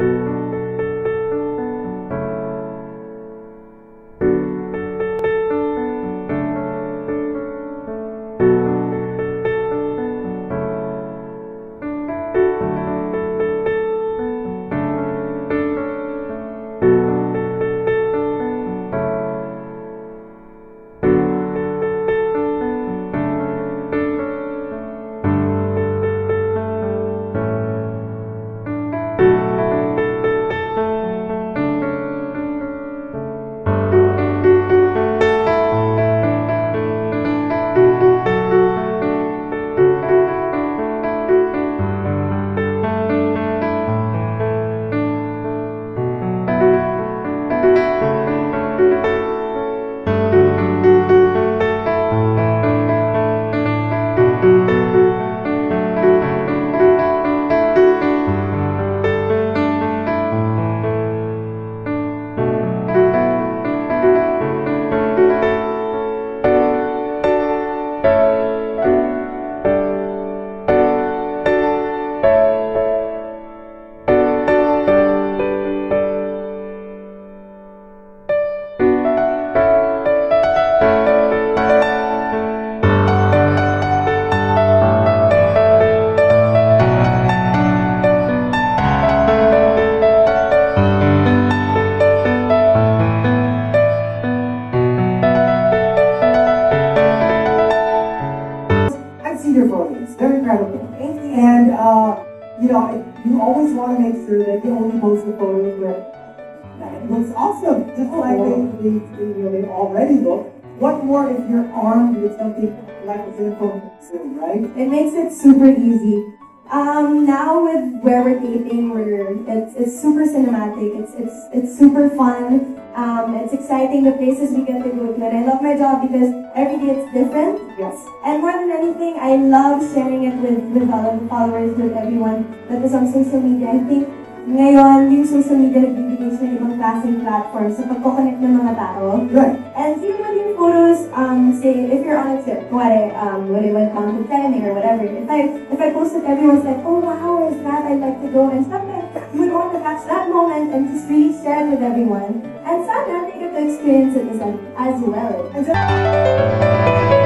I've you know, you always want to make sure that you only post the photos where that it looks awesome, just like they, they, they, you know, they already look. What more if you're armed with something like a Zenfone 2, right? It makes it super easy. Um, now with where we're taping, we're it's it's super cinematic. It's it's it's super fun. Um, it's exciting the places we get to go to, and I love my job because every day it's different. Yes. And more than anything, I love sharing it with with all of the followers, with everyone that is on social media. I think ngayon yung social media nagbibigay ng ibang klaseng platform sa pagkoconnect ng mga tao. Right. And even with yung photos, um, say, if you're on a trip, kuwari, um, when I went down to training or whatever, if I, if I post it, everyone's like, oh wow, where's that? I'd like to go. And sometimes, you would want to catch that moment and just really share it with everyone. And sana, they get to experience it as, as well. And so-